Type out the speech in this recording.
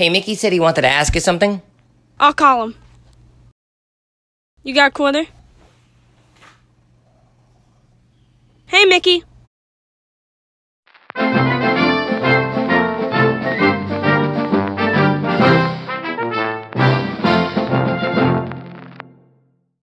Hey, Mickey said he wanted to ask you something. I'll call him. You got a quarter? Hey, Mickey.